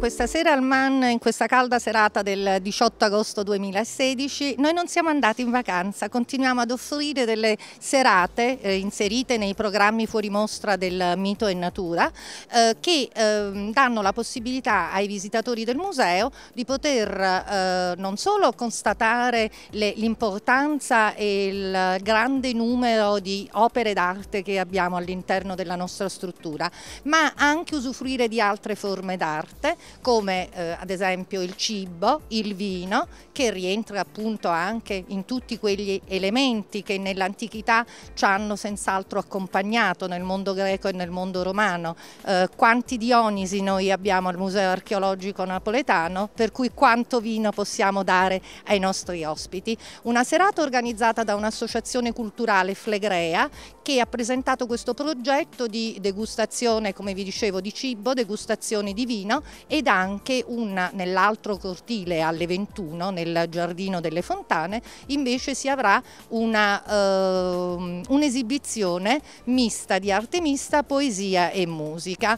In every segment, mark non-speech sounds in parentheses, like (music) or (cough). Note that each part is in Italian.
Questa sera al MAN, in questa calda serata del 18 agosto 2016, noi non siamo andati in vacanza, continuiamo ad offrire delle serate eh, inserite nei programmi fuori mostra del Mito e Natura eh, che eh, danno la possibilità ai visitatori del museo di poter eh, non solo constatare l'importanza e il grande numero di opere d'arte che abbiamo all'interno della nostra struttura, ma anche usufruire di altre forme d'arte come eh, ad esempio il cibo, il vino, che rientra appunto anche in tutti quegli elementi che nell'antichità ci hanno senz'altro accompagnato nel mondo greco e nel mondo romano. Eh, quanti Dionisi noi abbiamo al Museo Archeologico Napoletano, per cui quanto vino possiamo dare ai nostri ospiti. Una serata organizzata da un'associazione culturale Flegrea che ha presentato questo progetto di degustazione, come vi dicevo, di cibo, degustazione di vino ed anche nell'altro cortile alle 21 nel Giardino delle Fontane invece si avrà un'esibizione uh, un mista di arte mista, poesia e musica.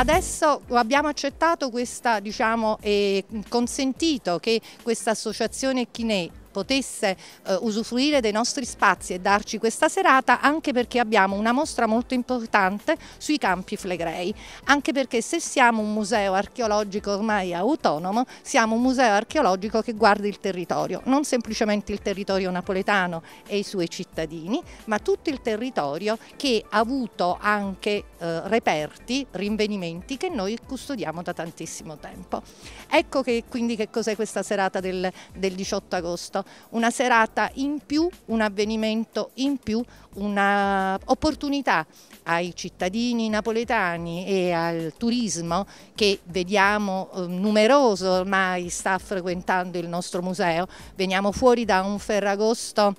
Adesso abbiamo accettato questa, diciamo, e consentito che questa associazione Chinè potesse eh, usufruire dei nostri spazi e darci questa serata anche perché abbiamo una mostra molto importante sui campi flegrei, anche perché se siamo un museo archeologico ormai autonomo, siamo un museo archeologico che guarda il territorio, non semplicemente il territorio napoletano e i suoi cittadini, ma tutto il territorio che ha avuto anche eh, reperti, rinvenimenti che noi custodiamo da tantissimo tempo. Ecco che quindi che cos'è questa serata del, del 18 agosto questo, una serata in più, un avvenimento in più, un'opportunità ai cittadini napoletani e al turismo che vediamo eh, numeroso ormai sta frequentando il nostro museo. Veniamo fuori da un Ferragosto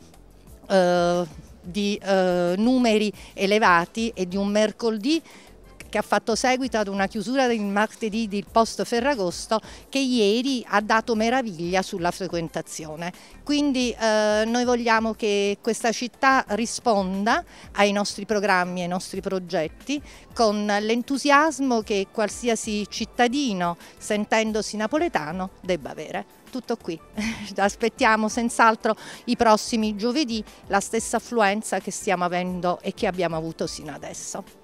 eh, di eh, numeri elevati e di un mercoledì che ha fatto seguito ad una chiusura del martedì del post Ferragosto che ieri ha dato meraviglia sulla frequentazione. Quindi eh, noi vogliamo che questa città risponda ai nostri programmi, ai nostri progetti con l'entusiasmo che qualsiasi cittadino sentendosi napoletano debba avere tutto qui. (laughs) Aspettiamo senz'altro i prossimi giovedì la stessa affluenza che stiamo avendo e che abbiamo avuto sino adesso.